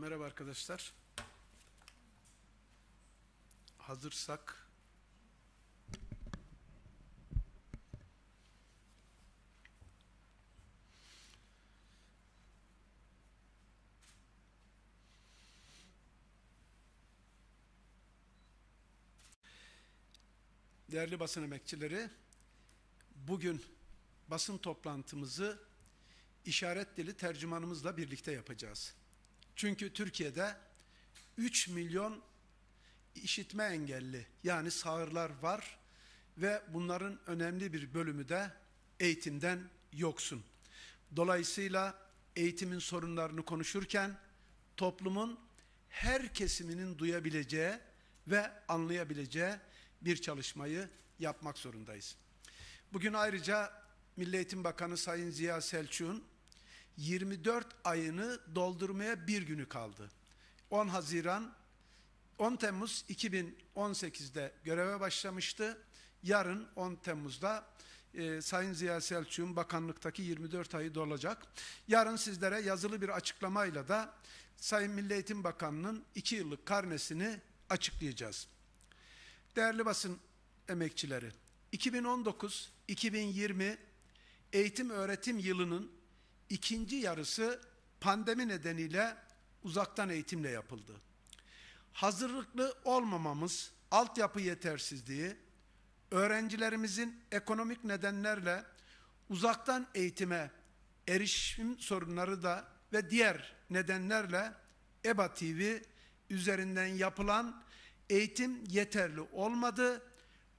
Merhaba arkadaşlar. Hazırsak Değerli basın emekçileri, bugün basın toplantımızı işaret dili tercümanımızla birlikte yapacağız. Çünkü Türkiye'de 3 milyon işitme engelli yani sağırlar var ve bunların önemli bir bölümü de eğitimden yoksun. Dolayısıyla eğitimin sorunlarını konuşurken toplumun her kesiminin duyabileceği ve anlayabileceği bir çalışmayı yapmak zorundayız. Bugün ayrıca Milli Eğitim Bakanı Sayın Ziya Selçuk'un 24 ayını doldurmaya bir günü kaldı. 10 Haziran 10 Temmuz 2018'de göreve başlamıştı. Yarın 10 Temmuz'da e, Sayın Ziya Selçuk'un bakanlıktaki 24 ayı dolacak. Yarın sizlere yazılı bir açıklamayla da Sayın Milli Eğitim Bakanı'nın 2 yıllık karnesini açıklayacağız. Değerli basın emekçileri, 2019-2020 eğitim öğretim yılının ikinci yarısı pandemi nedeniyle uzaktan eğitimle yapıldı. Hazırlıklı olmamamız, altyapı yetersizliği, öğrencilerimizin ekonomik nedenlerle uzaktan eğitime erişim sorunları da ve diğer nedenlerle EBA TV üzerinden yapılan eğitim yeterli olmadı.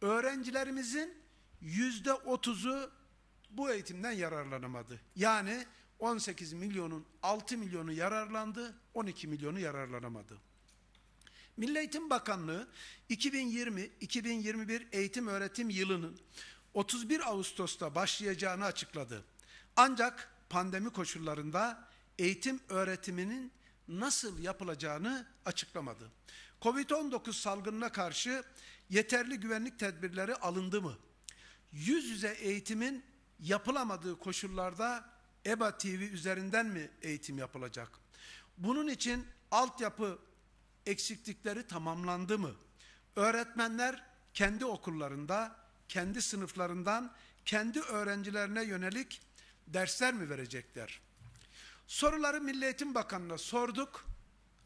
Öğrencilerimizin yüzde otuzu bu eğitimden yararlanamadı. Yani 18 milyonun 6 milyonu yararlandı, 12 milyonu yararlanamadı. Milli Eğitim Bakanlığı 2020-2021 eğitim öğretim yılının 31 Ağustos'ta başlayacağını açıkladı. Ancak pandemi koşullarında eğitim öğretiminin nasıl yapılacağını açıklamadı. Covid-19 salgınına karşı yeterli güvenlik tedbirleri alındı mı? Yüz yüze eğitimin yapılamadığı koşullarda EBA TV üzerinden mi eğitim yapılacak? Bunun için altyapı eksiklikleri tamamlandı mı? Öğretmenler kendi okullarında, kendi sınıflarından, kendi öğrencilerine yönelik dersler mi verecekler? Soruları Milli Eğitim Bakanı'na sorduk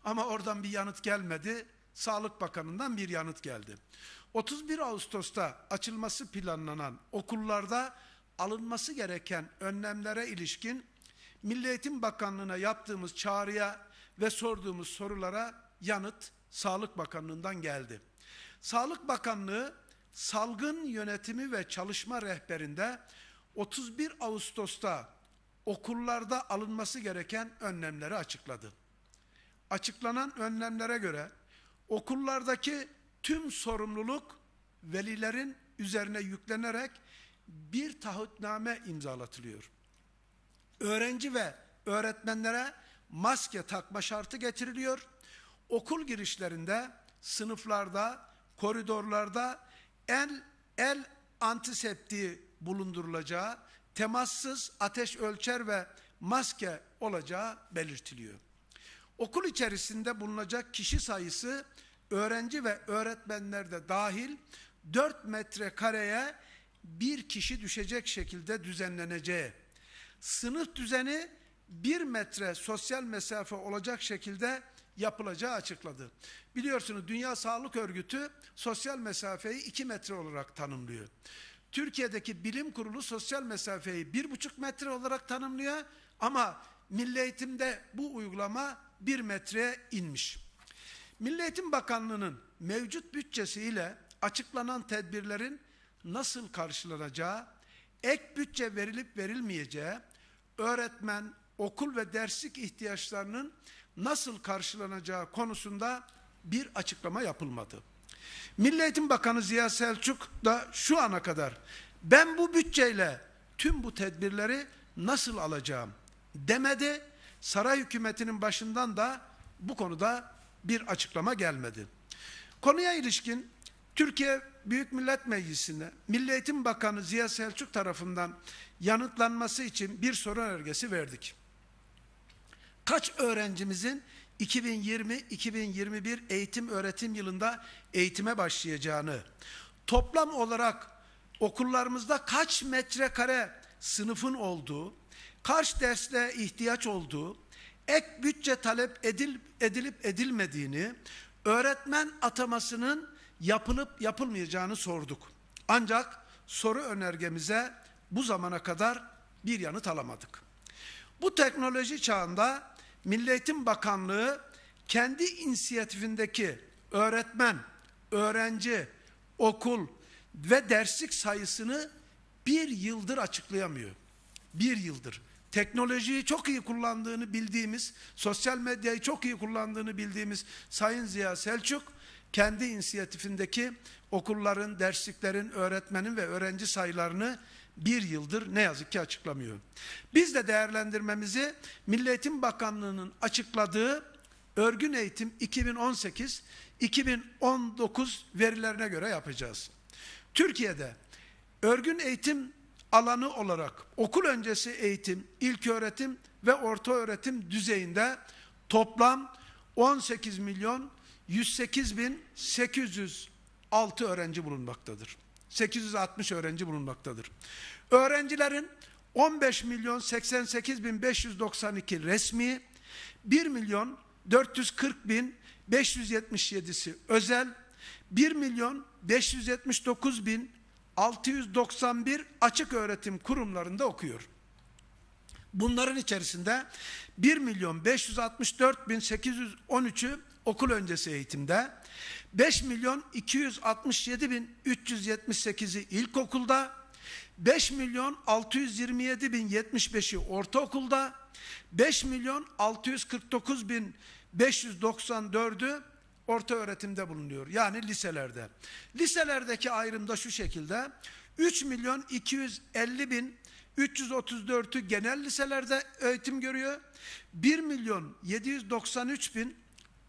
ama oradan bir yanıt gelmedi. Sağlık Bakanı'ndan bir yanıt geldi. 31 Ağustos'ta açılması planlanan okullarda alınması gereken önlemlere ilişkin Milli Eğitim Bakanlığı'na yaptığımız çağrıya ve sorduğumuz sorulara yanıt Sağlık Bakanlığı'ndan geldi. Sağlık Bakanlığı salgın yönetimi ve çalışma rehberinde 31 Ağustos'ta okullarda alınması gereken önlemleri açıkladı. Açıklanan önlemlere göre okullardaki tüm sorumluluk velilerin üzerine yüklenerek bir taahhütname imzalatılıyor. Öğrenci ve öğretmenlere maske takma şartı getiriliyor. Okul girişlerinde, sınıflarda, koridorlarda el el antiseptiği bulundurulacağı, temassız ateş ölçer ve maske olacağı belirtiliyor. Okul içerisinde bulunacak kişi sayısı öğrenci ve öğretmenler de dahil 4 metrekareye bir kişi düşecek şekilde düzenleneceği, sınıf düzeni bir metre sosyal mesafe olacak şekilde yapılacağı açıkladı. Biliyorsunuz Dünya Sağlık Örgütü sosyal mesafeyi iki metre olarak tanımlıyor. Türkiye'deki bilim kurulu sosyal mesafeyi bir buçuk metre olarak tanımlıyor ama milli eğitimde bu uygulama bir metreye inmiş. Milli Eğitim Bakanlığı'nın mevcut bütçesiyle açıklanan tedbirlerin nasıl karşılanacağı, ek bütçe verilip verilmeyeceği, öğretmen, okul ve derslik ihtiyaçlarının nasıl karşılanacağı konusunda bir açıklama yapılmadı. Milli Eğitim Bakanı Ziya Selçuk da şu ana kadar ben bu bütçeyle tüm bu tedbirleri nasıl alacağım demedi. Saray hükümetinin başından da bu konuda bir açıklama gelmedi. Konuya ilişkin Türkiye Büyük Millet Meclisi'nde Milli Eğitim Bakanı Ziya Selçuk tarafından yanıtlanması için bir soru önergesi verdik. Kaç öğrencimizin 2020-2021 eğitim öğretim yılında eğitime başlayacağını, toplam olarak okullarımızda kaç metrekare sınıfın olduğu, kaç dersle ihtiyaç olduğu, ek bütçe talep edil, edilip edilmediğini, öğretmen atamasının yapılıp yapılmayacağını sorduk. Ancak soru önergemize bu zamana kadar bir yanıt alamadık. Bu teknoloji çağında Milli Eğitim Bakanlığı kendi inisiyatifindeki öğretmen, öğrenci, okul ve derslik sayısını bir yıldır açıklayamıyor. Bir yıldır. Teknolojiyi çok iyi kullandığını bildiğimiz, sosyal medyayı çok iyi kullandığını bildiğimiz Sayın Ziya Selçuk, kendi inisiyatifindeki okulların, dersliklerin, öğretmenin ve öğrenci sayılarını bir yıldır ne yazık ki açıklamıyor. Biz de değerlendirmemizi Milli Eğitim Bakanlığı'nın açıkladığı örgün eğitim 2018-2019 verilerine göre yapacağız. Türkiye'de örgün eğitim alanı olarak okul öncesi eğitim, ilk öğretim ve orta öğretim düzeyinde toplam 18 milyon 108 bin 806 öğrenci bulunmaktadır. 860 öğrenci bulunmaktadır. Öğrencilerin 15 milyon 88 bin 592 resmi, 1 milyon 440 bin 577'si özel, 1 milyon 579 bin 691 açık öğretim kurumlarında okuyor. Bunların içerisinde 1 milyon 564 bin 813'ü okul öncesi eğitimde, 5 milyon 267 bin 378'i ilkokulda, 5 milyon 627 bin 75'i ortaokulda, 5 milyon 649 bin 594'ü orta öğretimde bulunuyor. Yani liselerde. Liselerdeki ayrımda şu şekilde 3 milyon 250 bin 334'ü genel liselerde eğitim görüyor. 1 milyon 793 bin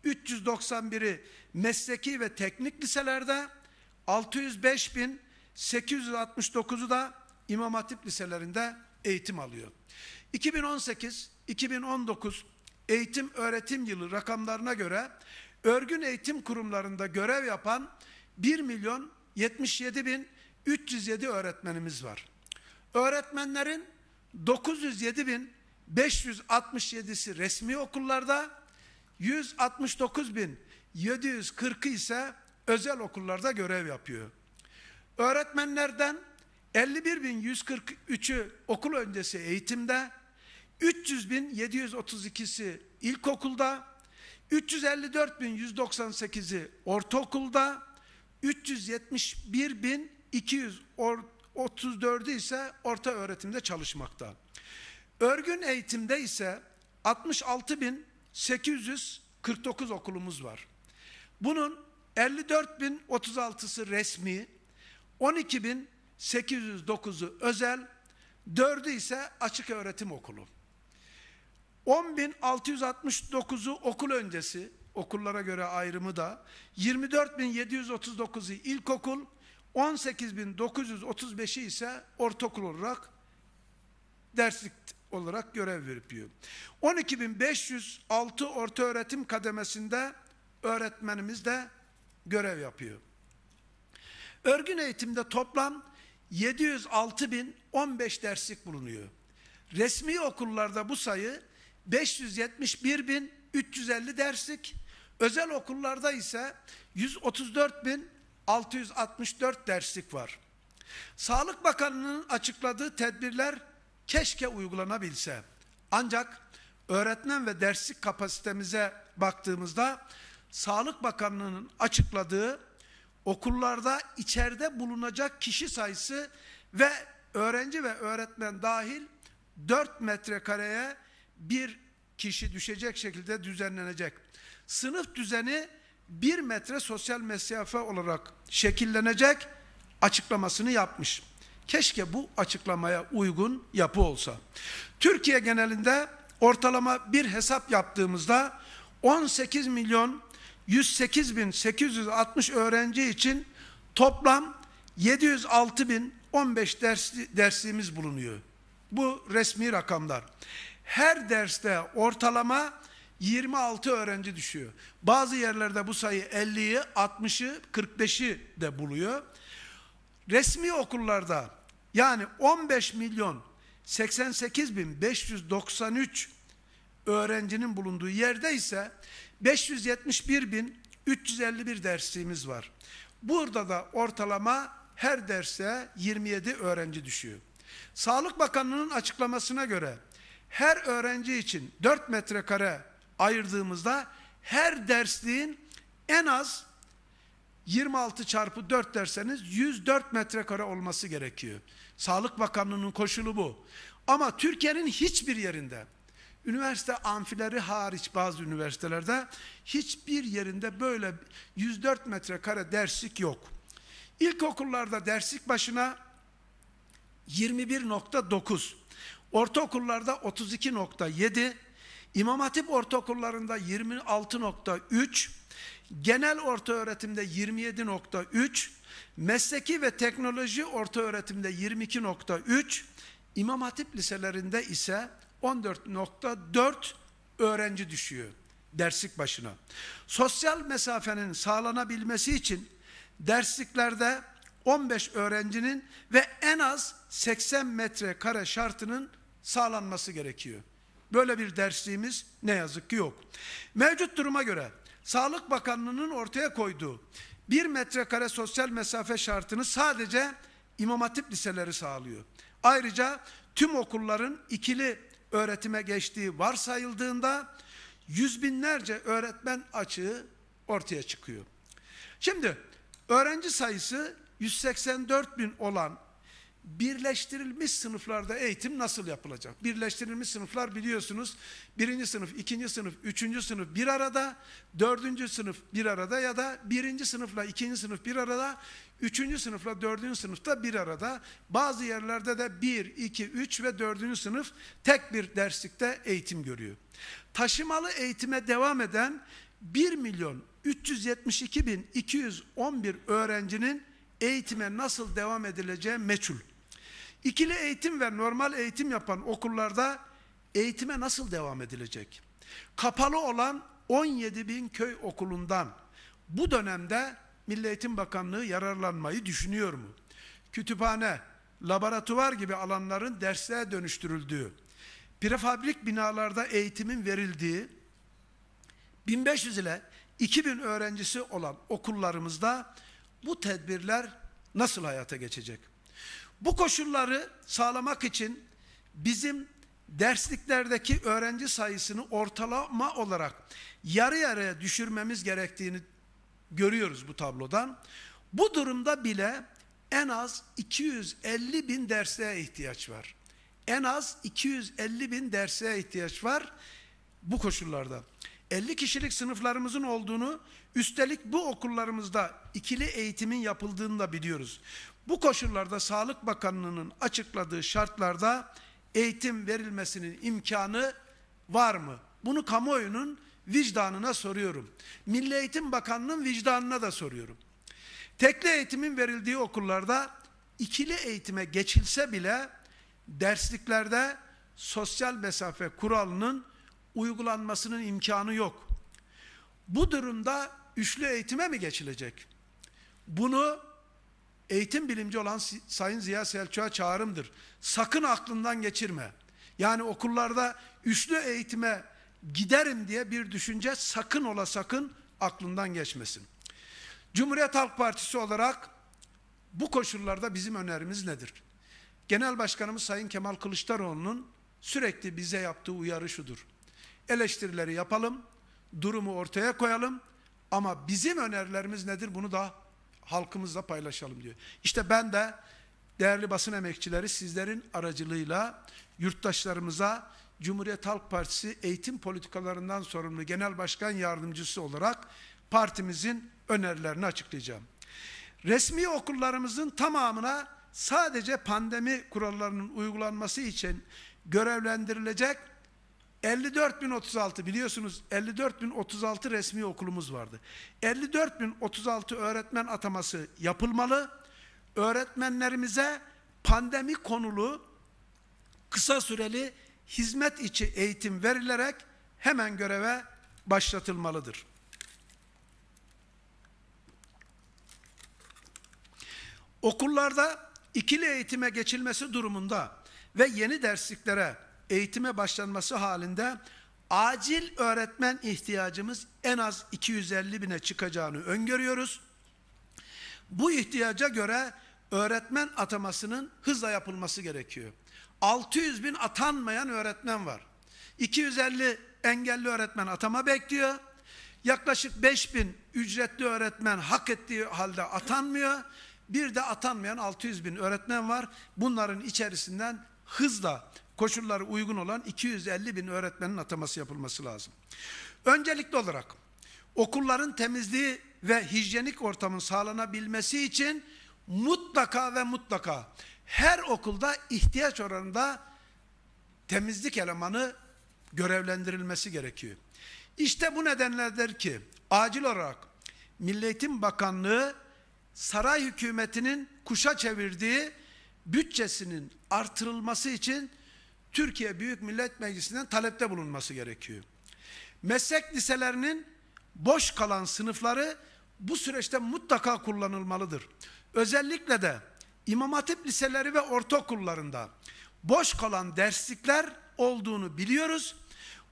391'i mesleki ve teknik liselerde 605 bin 869'u da İmam Hatip liselerinde eğitim alıyor. 2018-2019 eğitim öğretim yılı rakamlarına göre örgün eğitim kurumlarında görev yapan 1 milyon 77 bin 307 öğretmenimiz var. Öğretmenlerin 907 bin 567'si resmi okullarda, 169 bin 740'ı ise özel okullarda görev yapıyor. Öğretmenlerden 51.143'ü okul öncesi eğitimde, 300.732'si ilkokulda, 354.198'i ortaokulda, 371.234'ü ise orta öğretimde çalışmakta. Örgün eğitimde ise 66.849 okulumuz var. Bunun 54.036'sı resmi, 12.809'u özel, 4'ü ise açık öğretim okulu. 10.669'u okul öncesi, okullara göre ayrımı da, 24.739'u ilkokul, 18.935'i ise ortaokul olarak derslik olarak görev yapıyor. 12.506 orta öğretim kademesinde öğretmenimiz de görev yapıyor. Örgün eğitimde toplam 706.015 derslik bulunuyor. Resmi okullarda bu sayı 571.350 derslik, özel okullarda ise 134.664 derslik var. Sağlık Bakanlığı'nın açıkladığı tedbirler keşke uygulanabilse. Ancak öğretmen ve derslik kapasitemize baktığımızda Sağlık Bakanlığı'nın açıkladığı okullarda içeride bulunacak kişi sayısı ve öğrenci ve öğretmen dahil 4 metrekareye bir kişi düşecek şekilde düzenlenecek. Sınıf düzeni 1 metre sosyal mesafe olarak şekillenecek açıklamasını yapmış. Keşke bu açıklamaya uygun yapı olsa. Türkiye genelinde ortalama bir hesap yaptığımızda 18 milyon 108 bin 860 öğrenci için toplam 706 bin 15 dersli, dersliğimiz bulunuyor. Bu resmi rakamlar. Her derste ortalama 26 öğrenci düşüyor. Bazı yerlerde bu sayı 50'yi, 60'ı, 45'i de buluyor. Resmi okullarda yani 15 milyon 88 bin 593 öğrencinin bulunduğu yerde ise 571 bin 351 dersliğimiz var. Burada da ortalama her derse 27 öğrenci düşüyor. Sağlık Bakanlığı'nın açıklamasına göre her öğrenci için 4 metrekare ayırdığımızda her dersliğin en az 26 çarpı 4 derseniz 104 metrekare olması gerekiyor. Sağlık Bakanlığı'nın koşulu bu. Ama Türkiye'nin hiçbir yerinde üniversite amfileri hariç bazı üniversitelerde hiçbir yerinde böyle 104 metrekare derslik yok. İlkokullarda derslik başına 21.9, ortaokullarda 32.7, İmam Hatip ortaokullarında 26.3, genel orta öğretimde 27.3, mesleki ve teknoloji orta öğretimde 22.3, İmam Hatip liselerinde ise 14.4 öğrenci düşüyor derslik başına. Sosyal mesafenin sağlanabilmesi için dersliklerde 15 öğrencinin ve en az 80 metre kare şartının sağlanması gerekiyor. Böyle bir dersliğimiz ne yazık ki yok. Mevcut duruma göre Sağlık Bakanlığı'nın ortaya koyduğu 1 metrekare sosyal mesafe şartını sadece İmam Hatip liseleri sağlıyor. Ayrıca tüm okulların ikili öğretime geçtiği varsayıldığında yüz binlerce öğretmen açığı ortaya çıkıyor. Şimdi öğrenci sayısı 184 bin olan birleştirilmiş sınıflarda eğitim nasıl yapılacak? Birleştirilmiş sınıflar biliyorsunuz birinci sınıf, ikinci sınıf, üçüncü sınıf bir arada, dördüncü sınıf bir arada ya da birinci sınıfla ikinci sınıf bir arada, üçüncü sınıfla dördüncü sınıfta bir arada. Bazı yerlerde de bir, iki, üç ve dördüncü sınıf tek bir derslikte eğitim görüyor. Taşımalı eğitime devam eden 1 milyon 372 bin 211 öğrencinin eğitime nasıl devam edileceği meçhul. İkili eğitim ve normal eğitim yapan okullarda eğitime nasıl devam edilecek? Kapalı olan 17 bin köy okulundan bu dönemde Milli Eğitim Bakanlığı yararlanmayı düşünüyor mu? Kütüphane, laboratuvar gibi alanların dersliğe dönüştürüldüğü, prefabrik binalarda eğitimin verildiği, 1500 ile 2000 öğrencisi olan okullarımızda bu tedbirler nasıl hayata geçecek? Bu koşulları sağlamak için bizim dersliklerdeki öğrenci sayısını ortalama olarak yarı yarıya düşürmemiz gerektiğini görüyoruz bu tablodan. Bu durumda bile en az 250 bin dersliğe ihtiyaç var. En az 250 bin dersliğe ihtiyaç var bu koşullarda. 50 kişilik sınıflarımızın olduğunu, üstelik bu okullarımızda ikili eğitimin yapıldığını da biliyoruz. Bu koşullarda Sağlık Bakanlığı'nın açıkladığı şartlarda eğitim verilmesinin imkanı var mı? Bunu kamuoyunun vicdanına soruyorum. Milli Eğitim Bakanlığı'nın vicdanına da soruyorum. Tekli eğitimin verildiği okullarda ikili eğitime geçilse bile dersliklerde sosyal mesafe kuralının uygulanmasının imkanı yok. Bu durumda üçlü eğitime mi geçilecek? Bunu eğitim bilimci olan Sayın Ziya Selçuk'a çağrımdır. Sakın aklından geçirme. Yani okullarda üçlü eğitime giderim diye bir düşünce sakın ola sakın aklından geçmesin. Cumhuriyet Halk Partisi olarak bu koşullarda bizim önerimiz nedir? Genel Başkanımız Sayın Kemal Kılıçdaroğlu'nun sürekli bize yaptığı uyarı şudur. Eleştirileri yapalım, durumu ortaya koyalım ama bizim önerilerimiz nedir bunu da halkımızla paylaşalım diyor. İşte ben de değerli basın emekçileri sizlerin aracılığıyla yurttaşlarımıza Cumhuriyet Halk Partisi eğitim politikalarından sorumlu genel başkan yardımcısı olarak partimizin önerilerini açıklayacağım. Resmi okullarımızın tamamına sadece pandemi kurallarının uygulanması için görevlendirilecek 54.036 biliyorsunuz 54.036 resmi okulumuz vardı. 54.036 öğretmen ataması yapılmalı. Öğretmenlerimize pandemi konulu kısa süreli hizmet içi eğitim verilerek hemen göreve başlatılmalıdır. Okullarda ikili eğitime geçilmesi durumunda ve yeni dersliklere eğitime başlanması halinde acil öğretmen ihtiyacımız en az 250 bine çıkacağını öngörüyoruz. Bu ihtiyaca göre öğretmen atamasının hızla yapılması gerekiyor. 600 bin atanmayan öğretmen var. 250 engelli öğretmen atama bekliyor. Yaklaşık 5 bin ücretli öğretmen hak ettiği halde atanmıyor. Bir de atanmayan 600 bin öğretmen var. Bunların içerisinden hızla koşulları uygun olan 250 bin öğretmenin ataması yapılması lazım. Öncelikli olarak okulların temizliği ve hijyenik ortamın sağlanabilmesi için mutlaka ve mutlaka her okulda ihtiyaç oranında temizlik elemanı görevlendirilmesi gerekiyor. İşte bu nedenlerdir ki acil olarak Milli Eğitim Bakanlığı saray hükümetinin kuşa çevirdiği bütçesinin artırılması için Türkiye Büyük Millet Meclisi'nden talepte bulunması gerekiyor. Meslek liselerinin boş kalan sınıfları bu süreçte mutlaka kullanılmalıdır. Özellikle de İmam Hatip liseleri ve ortaokullarında boş kalan derslikler olduğunu biliyoruz.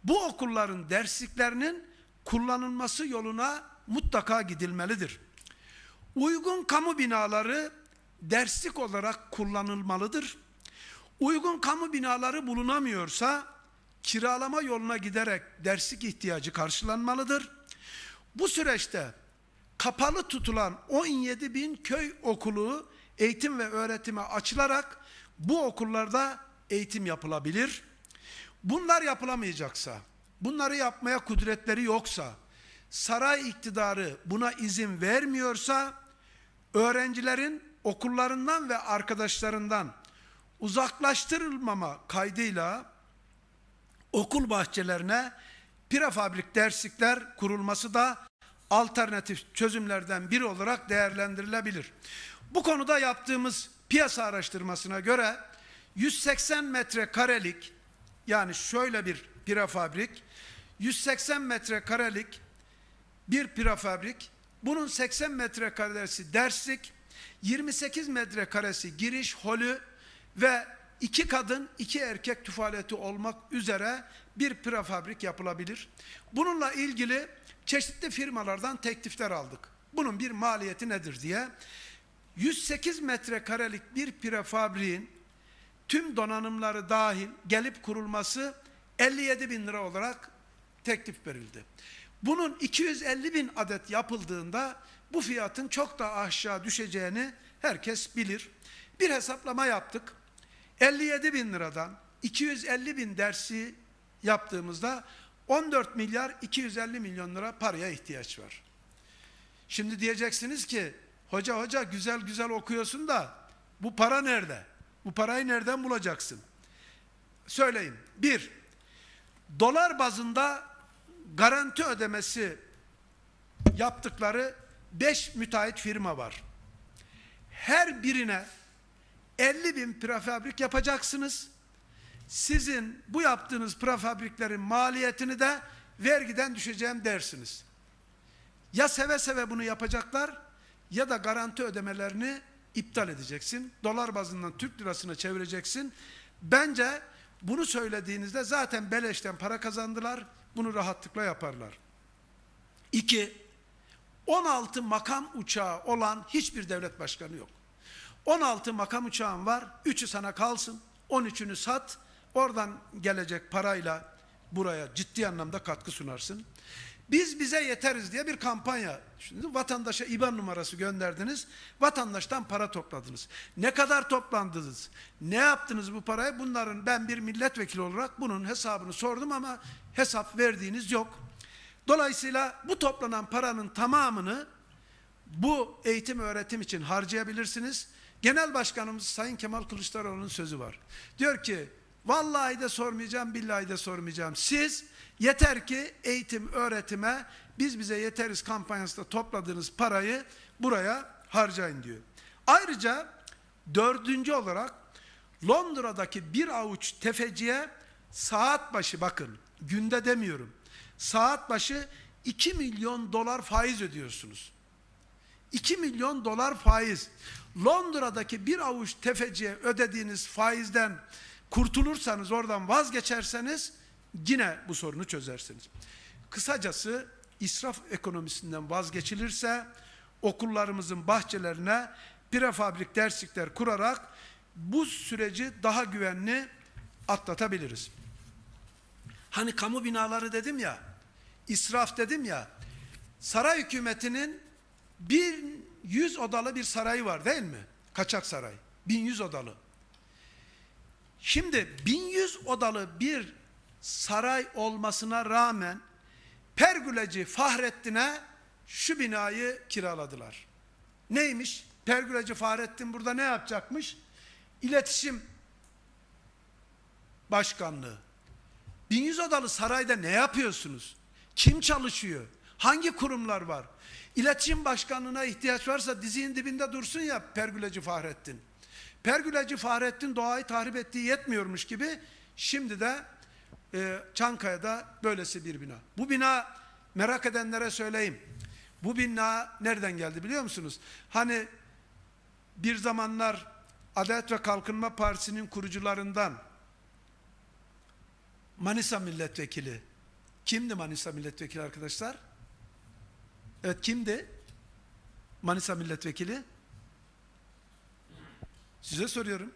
Bu okulların dersliklerinin kullanılması yoluna mutlaka gidilmelidir. Uygun kamu binaları derslik olarak kullanılmalıdır. Uygun kamu binaları bulunamıyorsa kiralama yoluna giderek derslik ihtiyacı karşılanmalıdır. Bu süreçte kapalı tutulan 17 bin köy okulu eğitim ve öğretime açılarak bu okullarda eğitim yapılabilir. Bunlar yapılamayacaksa, bunları yapmaya kudretleri yoksa, saray iktidarı buna izin vermiyorsa, öğrencilerin okullarından ve arkadaşlarından uzaklaştırılmama kaydıyla okul bahçelerine prefabrik derslikler kurulması da alternatif çözümlerden biri olarak değerlendirilebilir. Bu konuda yaptığımız piyasa araştırmasına göre 180 metrekarelik yani şöyle bir prefabrik 180 metrekarelik bir prefabrik bunun 80 metrekaresi derslik 28 metrekaresi giriş holü ve iki kadın iki erkek tufaleti olmak üzere bir prefabrik yapılabilir. Bununla ilgili çeşitli firmalardan teklifler aldık. Bunun bir maliyeti nedir diye. 108 metrekarelik bir prefabriğin tüm donanımları dahil gelip kurulması 57 bin lira olarak teklif verildi. Bunun 250 bin adet yapıldığında bu fiyatın çok daha aşağı düşeceğini herkes bilir. Bir hesaplama yaptık. 57 bin liradan 250 bin dersi yaptığımızda 14 milyar 250 milyon lira paraya ihtiyaç var. Şimdi diyeceksiniz ki hoca hoca güzel güzel okuyorsun da bu para nerede? Bu parayı nereden bulacaksın? Söyleyin. Bir, dolar bazında garanti ödemesi yaptıkları beş müteahhit firma var. Her birine 50 bin prefabrik yapacaksınız. Sizin bu yaptığınız prefabriklerin maliyetini de vergiden düşeceğim dersiniz. Ya seve seve bunu yapacaklar ya da garanti ödemelerini iptal edeceksin. Dolar bazından Türk lirasına çevireceksin. Bence bunu söylediğinizde zaten beleşten para kazandılar. Bunu rahatlıkla yaparlar. İki, 16 makam uçağı olan hiçbir devlet başkanı yok. 16 makam uçağın var, 3'ü sana kalsın, 13'ünü sat, oradan gelecek parayla buraya ciddi anlamda katkı sunarsın. Biz bize yeteriz diye bir kampanya. Şimdi vatandaşa IBAN numarası gönderdiniz. Vatandaştan para topladınız. Ne kadar toplandınız? Ne yaptınız bu parayı? Bunların ben bir milletvekili olarak bunun hesabını sordum ama hesap verdiğiniz yok. Dolayısıyla bu toplanan paranın tamamını bu eğitim öğretim için harcayabilirsiniz. Genel Başkanımız Sayın Kemal Kılıçdaroğlu'nun sözü var. Diyor ki vallahi de sormayacağım billahi de sormayacağım. Siz yeter ki eğitim öğretime biz bize yeteriz kampanyasında topladığınız parayı buraya harcayın diyor. Ayrıca dördüncü olarak Londra'daki bir avuç tefeciye saat başı bakın günde demiyorum saat başı 2 milyon dolar faiz ödüyorsunuz. 2 milyon dolar faiz. Londra'daki bir avuç tefeciye ödediğiniz faizden kurtulursanız, oradan vazgeçerseniz yine bu sorunu çözersiniz. Kısacası israf ekonomisinden vazgeçilirse okullarımızın bahçelerine prefabrik derslikler kurarak bu süreci daha güvenli atlatabiliriz. Hani kamu binaları dedim ya, israf dedim ya, saray hükümetinin 1100 odalı bir sarayı var değil mi? Kaçak saray. 1100 odalı. Şimdi 1100 odalı bir saray olmasına rağmen Pergüleci Fahrettin'e şu binayı kiraladılar. Neymiş? Pergüleci Fahrettin burada ne yapacakmış? İletişim Başkanlığı. 1100 odalı sarayda ne yapıyorsunuz? Kim çalışıyor? Hangi kurumlar var? İletişim başkanlığına ihtiyaç varsa dizinin dibinde dursun ya Pergüleci Fahrettin. Pergüleci Fahrettin doğayı tahrip ettiği yetmiyormuş gibi şimdi de e, Çankaya'da böylesi bir bina. Bu bina merak edenlere söyleyeyim. Bu bina nereden geldi biliyor musunuz? Hani bir zamanlar Adalet ve Kalkınma Partisi'nin kurucularından Manisa milletvekili. Kimdi Manisa milletvekili arkadaşlar? Evet kimdi? Manisa milletvekili? Size soruyorum.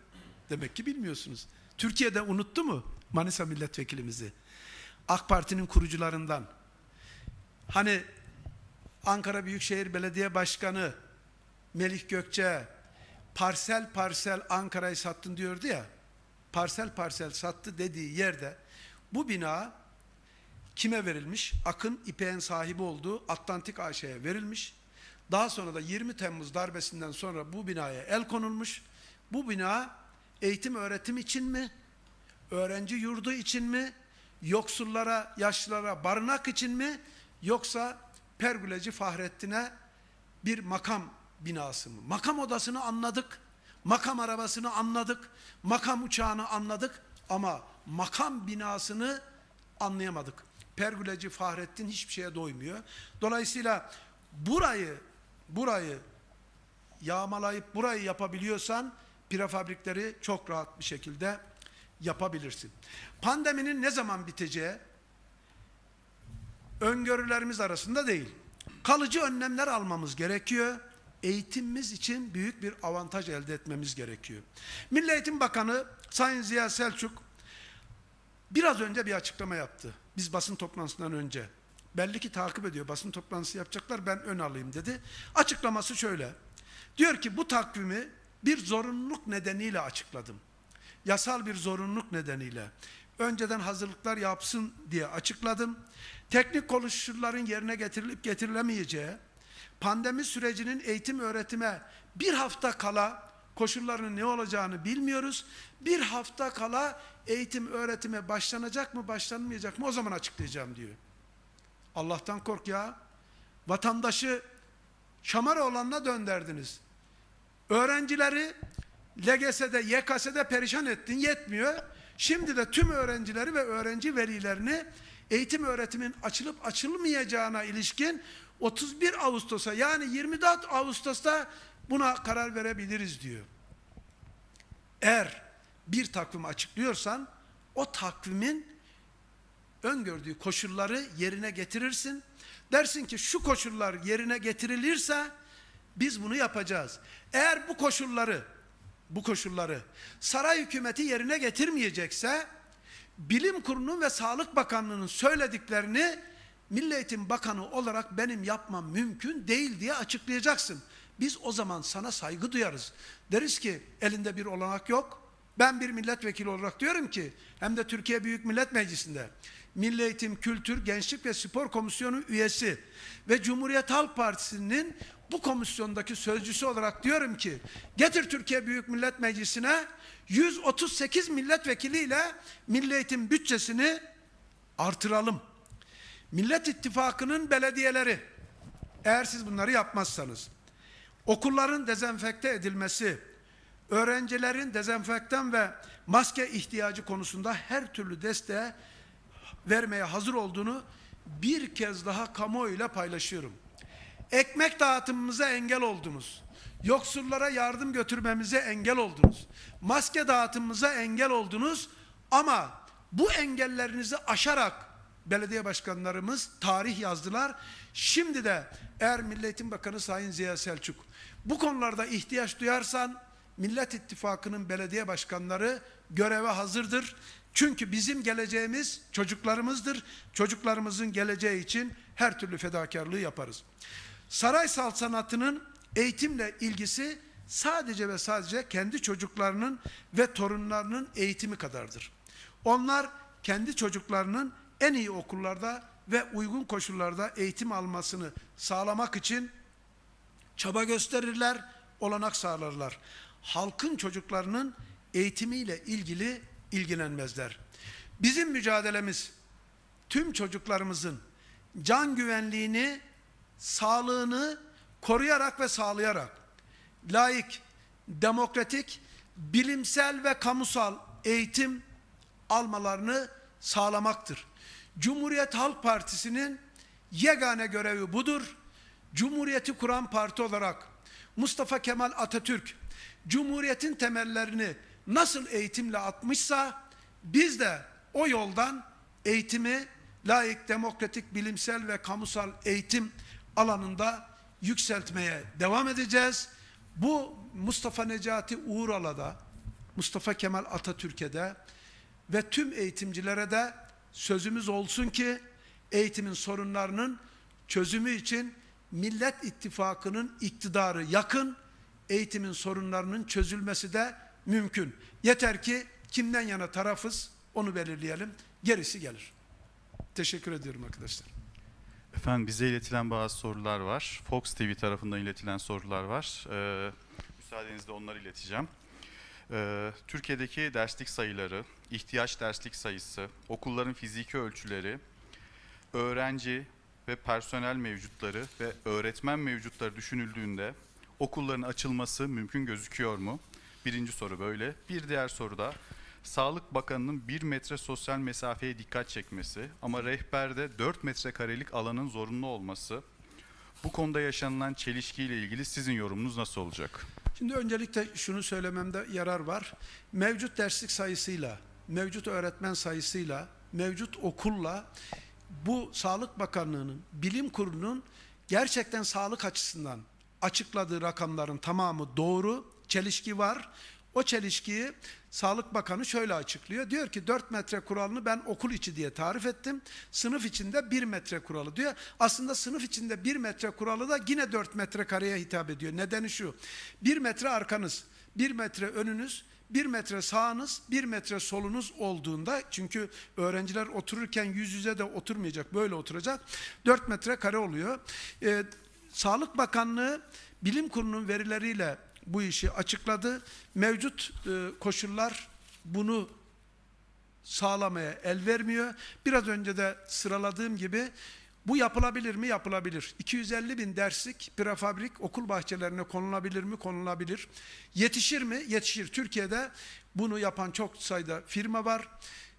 Demek ki bilmiyorsunuz. Türkiye'de unuttu mu Manisa milletvekilimizi? AK Parti'nin kurucularından. Hani Ankara Büyükşehir Belediye Başkanı Melih Gökçe parsel parsel Ankara'yı sattın diyordu ya. Parsel parsel sattı dediği yerde bu bina kime verilmiş? Akın İpek'in sahibi olduğu Atlantik AŞ'ye verilmiş. Daha sonra da 20 Temmuz darbesinden sonra bu binaya el konulmuş. Bu bina eğitim öğretim için mi? Öğrenci yurdu için mi? Yoksullara, yaşlılara barınak için mi? Yoksa Pergüleci Fahrettin'e bir makam binası mı? Makam odasını anladık. Makam arabasını anladık. Makam uçağını anladık. Ama makam binasını anlayamadık. Pergüleci Fahrettin hiçbir şeye doymuyor. Dolayısıyla burayı burayı yağmalayıp burayı yapabiliyorsan prefabrikleri çok rahat bir şekilde yapabilirsin. Pandeminin ne zaman biteceği öngörülerimiz arasında değil. Kalıcı önlemler almamız gerekiyor. Eğitimimiz için büyük bir avantaj elde etmemiz gerekiyor. Milli Eğitim Bakanı Sayın Ziya Selçuk biraz önce bir açıklama yaptı. Biz basın toplantısından önce. Belli ki takip ediyor. Basın toplantısı yapacaklar ben ön alayım dedi. Açıklaması şöyle. Diyor ki bu takvimi bir zorunluluk nedeniyle açıkladım. Yasal bir zorunluluk nedeniyle. Önceden hazırlıklar yapsın diye açıkladım. Teknik koşulların yerine getirilip getirilemeyeceği, pandemi sürecinin eğitim öğretime bir hafta kala koşullarının ne olacağını bilmiyoruz. Bir hafta kala eğitim öğretime başlanacak mı başlanmayacak mı o zaman açıklayacağım diyor. Allah'tan kork ya. Vatandaşı şamar olanına dönderdiniz. Öğrencileri LGS'de, YKS'de perişan ettin, yetmiyor. Şimdi de tüm öğrencileri ve öğrenci velilerini eğitim öğretimin açılıp açılmayacağına ilişkin 31 Ağustos'a yani 24 Ağustos'ta buna karar verebiliriz diyor. Eğer bir takvim açıklıyorsan o takvimin öngördüğü koşulları yerine getirirsin. Dersin ki şu koşullar yerine getirilirse biz bunu yapacağız. Eğer bu koşulları bu koşulları saray hükümeti yerine getirmeyecekse bilim kurulunun ve sağlık bakanlığının söylediklerini Milli Eğitim Bakanı olarak benim yapmam mümkün değil diye açıklayacaksın. Biz o zaman sana saygı duyarız. Deriz ki elinde bir olanak yok. Ben bir milletvekili olarak diyorum ki hem de Türkiye Büyük Millet Meclisi'nde Milli Eğitim, Kültür, Gençlik ve Spor Komisyonu üyesi ve Cumhuriyet Halk Partisi'nin bu komisyondaki sözcüsü olarak diyorum ki getir Türkiye Büyük Millet Meclisi'ne 138 milletvekiliyle Milli Eğitim bütçesini artıralım. Millet İttifakı'nın belediyeleri eğer siz bunları yapmazsanız okulların dezenfekte edilmesi, öğrencilerin dezenfektan ve maske ihtiyacı konusunda her türlü desteğe vermeye hazır olduğunu bir kez daha kamuoyuyla paylaşıyorum. Ekmek dağıtımımıza engel oldunuz. Yoksullara yardım götürmemize engel oldunuz. Maske dağıtımımıza engel oldunuz. Ama bu engellerinizi aşarak belediye başkanlarımız tarih yazdılar. Şimdi de eğer Milletin Bakanı Sayın Ziya Selçuk bu konularda ihtiyaç duyarsan Millet İttifakı'nın belediye başkanları göreve hazırdır. Çünkü bizim geleceğimiz çocuklarımızdır. Çocuklarımızın geleceği için her türlü fedakarlığı yaparız. Saray saltanatının eğitimle ilgisi sadece ve sadece kendi çocuklarının ve torunlarının eğitimi kadardır. Onlar kendi çocuklarının en iyi okullarda ve uygun koşullarda eğitim almasını sağlamak için çaba gösterirler, olanak sağlarlar. Halkın çocuklarının eğitimiyle ilgili ilgilenmezler. Bizim mücadelemiz tüm çocuklarımızın can güvenliğini, sağlığını koruyarak ve sağlayarak layık, demokratik, bilimsel ve kamusal eğitim almalarını sağlamaktır. Cumhuriyet Halk Partisi'nin yegane görevi budur. Cumhuriyeti kuran parti olarak Mustafa Kemal Atatürk Cumhuriyetin temellerini nasıl eğitimle atmışsa biz de o yoldan eğitimi layık, demokratik, bilimsel ve kamusal eğitim alanında yükseltmeye devam edeceğiz. Bu Mustafa Necati Uğral'a Mustafa Kemal Atatürk'e de ve tüm eğitimcilere de sözümüz olsun ki eğitimin sorunlarının çözümü için Millet İttifakı'nın iktidarı yakın, eğitimin sorunlarının çözülmesi de mümkün. Yeter ki kimden yana tarafız onu belirleyelim. Gerisi gelir. Teşekkür ediyorum arkadaşlar. Efendim bize iletilen bazı sorular var. Fox TV tarafından iletilen sorular var. Ee, müsaadenizle onları ileteceğim. Ee, Türkiye'deki derslik sayıları, ihtiyaç derslik sayısı, okulların fiziki ölçüleri, öğrenci ve personel mevcutları ve öğretmen mevcutları düşünüldüğünde okulların açılması mümkün gözüküyor mu? Birinci soru böyle. Bir diğer soru da Sağlık Bakanı'nın 1 metre sosyal mesafeye dikkat çekmesi ama rehberde 4 metrekarelik alanın zorunlu olması bu konuda yaşanılan çelişkiyle ilgili sizin yorumunuz nasıl olacak? Şimdi öncelikle şunu söylememde yarar var. Mevcut derslik sayısıyla, mevcut öğretmen sayısıyla, mevcut okulla bu Sağlık Bakanlığı'nın, Bilim Kurulu'nun gerçekten sağlık açısından açıkladığı rakamların tamamı doğru, çelişki var. O çelişkiyi Sağlık Bakanı şöyle açıklıyor. Diyor ki 4 metre kuralını ben okul içi diye tarif ettim. Sınıf içinde 1 metre kuralı diyor. Aslında sınıf içinde 1 metre kuralı da yine 4 metre kareye hitap ediyor. Nedeni şu. 1 metre arkanız, 1 metre önünüz, 1 metre sağınız, 1 metre solunuz olduğunda çünkü öğrenciler otururken yüz yüze de oturmayacak, böyle oturacak. 4 metre kare oluyor. Ee, Sağlık Bakanlığı Bilim Kurulu'nun verileriyle bu işi açıkladı. Mevcut e, koşullar bunu sağlamaya el vermiyor. Biraz önce de sıraladığım gibi bu yapılabilir mi? Yapılabilir. 250 bin derslik prefabrik okul bahçelerine konulabilir mi? Konulabilir. Yetişir mi? Yetişir. Türkiye'de bunu yapan çok sayıda firma var.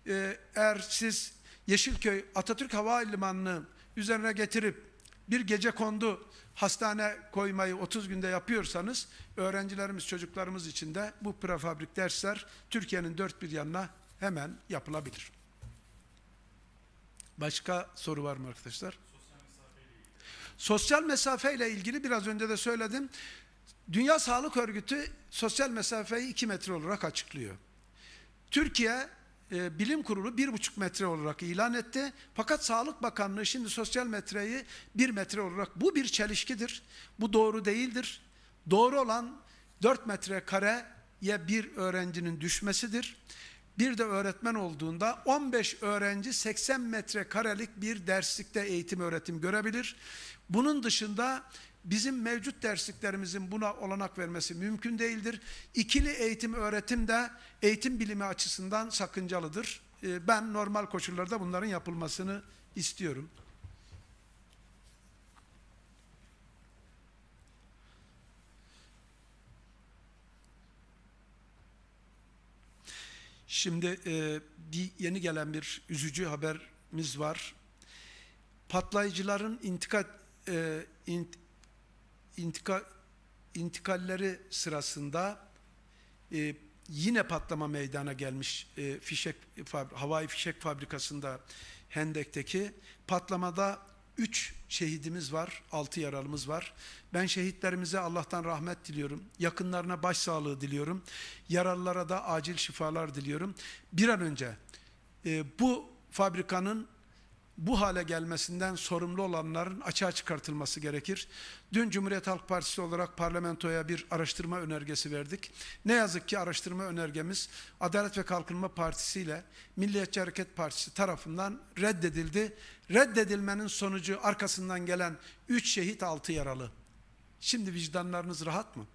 Ee, eğer siz Yeşilköy Atatürk Havalimanı'nı üzerine getirip bir gece kondu hastane koymayı 30 günde yapıyorsanız öğrencilerimiz, çocuklarımız için de bu prefabrik dersler Türkiye'nin dört bir yanına hemen yapılabilir. Başka soru var mı arkadaşlar? Sosyal mesafe ile ilgili biraz önce de söyledim. Dünya Sağlık Örgütü sosyal mesafeyi 2 metre olarak açıklıyor. Türkiye e, Bilim Kurulu bir buçuk metre olarak ilan etti. Fakat Sağlık Bakanlığı şimdi sosyal metreyi bir metre olarak bu bir çelişkidir. Bu doğru değildir. Doğru olan 4 metre kareye bir öğrencinin düşmesidir. Bir de öğretmen olduğunda 15 öğrenci 80 metre karelik bir derslikte eğitim öğretim görebilir. Bunun dışında bizim mevcut dersliklerimizin buna olanak vermesi mümkün değildir. İkili eğitim öğretim de eğitim bilimi açısından sakıncalıdır. Ee, ben normal koşullarda bunların yapılmasını istiyorum. Şimdi e, bir yeni gelen bir üzücü haberimiz var. patlayıcıların intika, e, int, intika, intikalleri sırasında e, yine patlama meydana gelmiş e, fişek havai fişek fabrikasında Hendek'teki patlamada 3 şehidimiz var, 6 yaralımız var. Ben şehitlerimize Allah'tan rahmet diliyorum. Yakınlarına başsağlığı diliyorum. Yaralılara da acil şifalar diliyorum. Bir an önce e, bu fabrikanın bu hale gelmesinden sorumlu olanların açığa çıkartılması gerekir. Dün Cumhuriyet Halk Partisi olarak parlamentoya bir araştırma önergesi verdik. Ne yazık ki araştırma önergemiz Adalet ve Kalkınma Partisi ile Milliyetçi Hareket Partisi tarafından reddedildi. Reddedilmenin sonucu arkasından gelen 3 şehit 6 yaralı. Şimdi vicdanlarınız rahat mı?